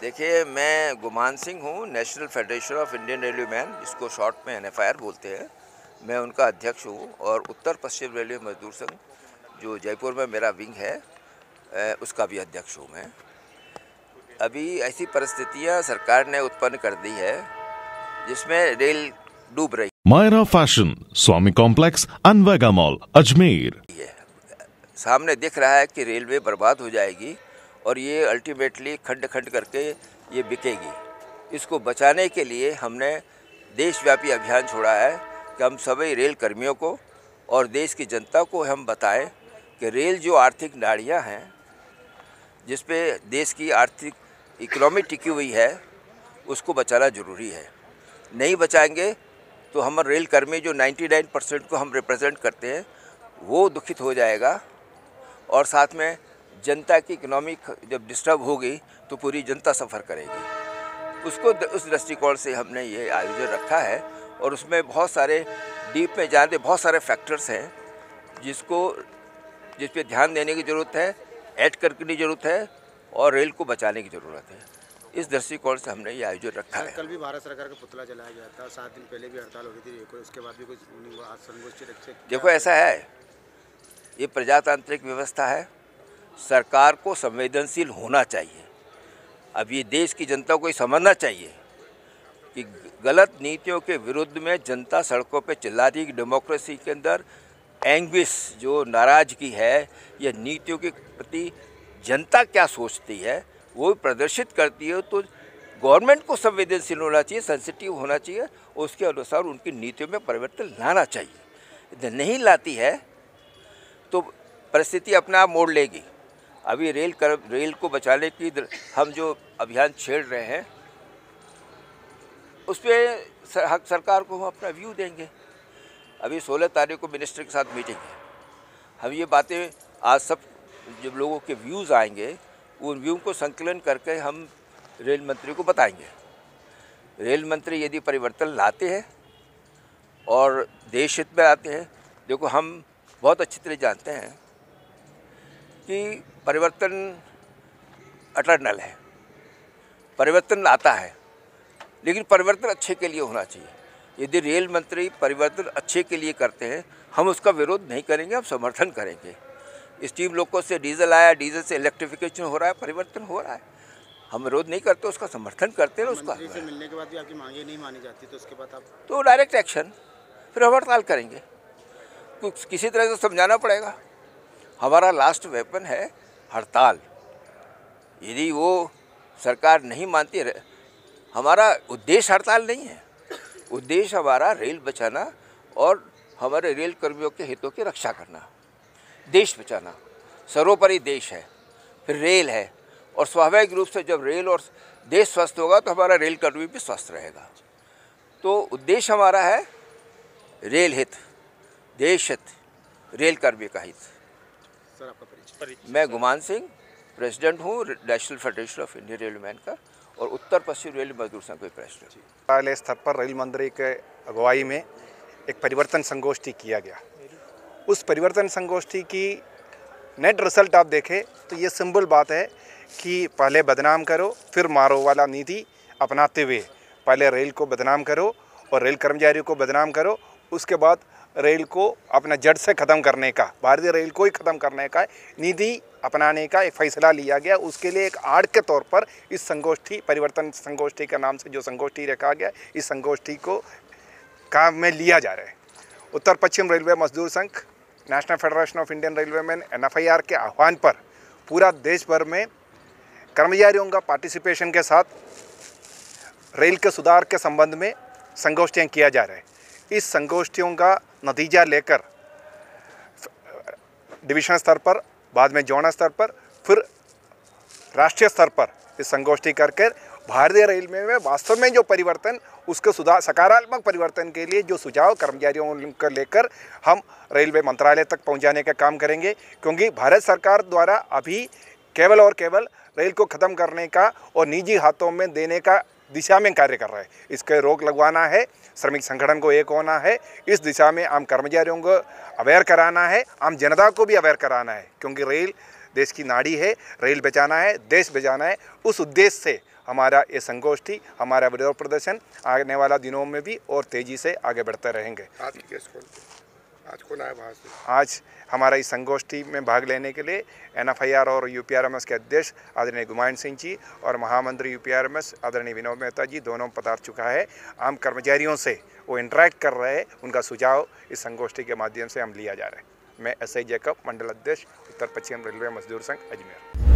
देखिए मैं गुमान सिंह हूँ national federation of Indian railwaymen जिसको शॉर्ट में एन बोलते हैं। मैं उनका अध्यक्ष हूँ और उत्तर पश्चिम रेलवे मजदूर संघ जो जयपुर में मेरा विंग है उसका भी अध्यक्ष हूँ मैं। अभी ऐसी परिस्थितियाँ सरकार ने उत्पन्न कर दी है जिसमें रेल डूब रही मायरा फ़ैशन स्वामी कॉम्प्लेक्स अनवेगा मॉल अजमेर। सामने दिख रहा है कि रेलवे बर्बाद हो जाएगी और ये अल्टीमेटली खंड खंड करके ये बिकेगी। इसको बचाने के लिए हमने देशव्यापी अभियान छोड़ा है कि हम सभी रेल कर्मियों को और देश की जनता को हम बताएँ कि रेल जो आर्थिक नाड़ियाँ हैं, जिस पे देश की आर्थिक इकोनॉमी टिकी हुई है, उसको बचाना ज़रूरी है। नहीं बचाएँगे तो हम रेल कर्मी जो 99 परसेंट को हम रिप्रेजेंट करते हैं, वो दुखित हो जाएगा और साथ में जनता की इकोनॉमी जब डिस्टर्ब होगी तो पूरी जनता सफ़र करेगी। उसको उस दृष्टिकोण से हमने ये आयोजन रखा है और उसमें बहुत सारे डीप में जाने बहुत सारे फैक्टर्स हैं जिसको जिस पे ध्यान देने की ज़रूरत है ऐड करने की ज़रूरत है और रेल को बचाने की ज़रूरत है। इस दृष्टिकोण से हमने ये आयोजन रखा है। कल भी भारत सरकार का पुतला जलाया गया था सात दिन पहले भी हड़ताल हो रही थी उसके बाद भी कुछ संगोष्ठी देखो ऐसा है ये प्रजातांत्रिक व्यवस्था है सरकार को संवेदनशील होना चाहिए। अब ये देश की जनता को ये समझना चाहिए कि गलत नीतियों के विरुद्ध में जनता सड़कों पे चिल्ला रही डेमोक्रेसी के अंदर एंग्विश जो नाराज़गी है या नीतियों के प्रति जनता क्या सोचती है, वो प्रदर्शित करती है। तो गवर्नमेंट को संवेदनशील होना चाहिए, सेंसिटिव होना चाहिए, उसके अनुसार उनकी नीतियों में परिवर्तन लाना चाहिए। यदि नहीं लाती है तो परिस्थिति अपना आप मोड़ लेगी। अभी रेल कर रेल को बचाने की हम जो अभियान छेड़ रहे हैं उस पर सर, सरकार को हम अपना व्यू देंगे। अभी सोलह तारीख को मिनिस्टर के साथ मीटिंग है। हम ये बातें आज सब जब लोगों के व्यूज़ आएँगे उन व्यू को संकलन करके हम रेल मंत्री को बताएँगे। रेल मंत्री यदि परिवर्तन लाते हैं और देश हित में आते हैं देखो हम बहुत अच्छी तरह जानते हैं कि परिवर्तन अटर्नल है। परिवर्तन आता है लेकिन परिवर्तन अच्छे के लिए होना चाहिए। यदि रेल मंत्री परिवर्तन अच्छे के लिए करते हैं हम उसका विरोध नहीं करेंगे हम समर्थन करेंगे। स्टीम लोगों से डीजल आया डीजल से इलेक्ट्रिफिकेशन हो रहा है परिवर्तन हो रहा है। हम विरोध नहीं करते उसका समर्थन करते हैं उसका। से मिलने के बाद भी आपकी मांगे नहीं मानी जाती तो उसके बाद आप तो डायरेक्ट एक्शन फिर हम हड़ताल करेंगे। किसी तरह से समझाना पड़ेगा। हमारा लास्ट वेपन है हड़ताल। यदि वो सरकार नहीं मानती हमारा उद्देश्य हड़ताल नहीं है। उद्देश्य हमारा रेल बचाना और हमारे रेल कर्मियों के हितों की रक्षा करना। देश बचाना। सर्वोपरि देश है, फिर रेल है। और स्वाभाविक रूप से जब रेल और देश स्वस्थ होगा तो हमारा रेल कर्मी भी स्वस्थ रहेगा। तो उद्देश्य हमारा है रेल हित, देश हित रेल कर्मी का हित। सर, आपका मैं गुमान सिंह, प्रेसिडेंट हूँ, national federation of Indian railwaymen का, और उत्तर पश्चिम रेल मजदूर संघ के प्रेसिडेंट कार्यालय स्तर पर रेल मंत्री के अगुवाई में एक परिवर्तन संगोष्ठी किया गया। उस परिवर्तन संगोष्ठी की नेट रिज़ल्ट आप देखें तो ये सिंपल बात है कि पहले बदनाम करो, फिर मारो वाला नीति अपनाते हुए पहले रेल को बदनाम करो और रेल कर्मचारियों को बदनाम करो, उसके बाद रेल को अपना जड़ से ख़त्म करने का, भारतीय रेल को ही ख़त्म करने का नीति अपनाने का एक फैसला लिया गया। उसके लिए एक आड़ के तौर पर इस संगोष्ठी, परिवर्तन संगोष्ठी के नाम से जो संगोष्ठी रखा गया, इस संगोष्ठी को काम में लिया जा रहा है। उत्तर पश्चिम रेलवे मजदूर संघ, national federation of Indian railwaymen N के आह्वान पर पूरा देश भर में कर्मचारियों का पार्टिसिपेशन के साथ रेल के सुधार के संबंध में संगोष्ठियाँ किया जा रहा है। इस संगोष्ठियों का नतीजा लेकर डिवीज़न स्तर पर, बाद में जोन स्तर पर, फिर राष्ट्रीय स्तर पर इस संगोष्ठी करके भारतीय रेलवे में वास्तव में जो परिवर्तन, उसके सुधार सकारात्मक परिवर्तन के लिए जो सुझाव कर्मचारियों को लेकर हम रेलवे मंत्रालय तक पहुँचाने का काम करेंगे, क्योंकि भारत सरकार द्वारा अभी केवल और केवल रेल को ख़त्म करने का और निजी हाथों में देने का दिशा में कार्य कर रहा है। इसके रोक लगवाना है, श्रमिक संगठन को एक होना है, इस दिशा में आम कर्मचारियों को अवेयर कराना है, आम जनता को भी अवेयर कराना है, क्योंकि रेल देश की नाड़ी है, रेल बचाना है, देश बचाना है, उस उद्देश्य से हमारा ये संगोष्ठी, हमारा विरोध प्रदर्शन आने वाला दिनों में भी और तेज़ी से आगे बढ़ते रहेंगे। आज कौन आया बाहर से। आज हमारा इस संगोष्ठी में भाग लेने के लिए एनएफआईआर और यूपीआरएमएस के अध्यक्ष आदरणीय गुमायन सिंह जी और महामंत्री यूपीआरएमएस आदरणीय विनोद मेहता जी दोनों पधार चुका है। आम कर्मचारियों से वो इंटरेक्ट कर रहे हैं, उनका सुझाव इस संगोष्ठी के माध्यम से हम लिया जा रहा है। मैं एस आई जैकब, मंडल अध्यक्ष, उत्तर पश्चिम रेलवे मजदूर संघ, अजमेर।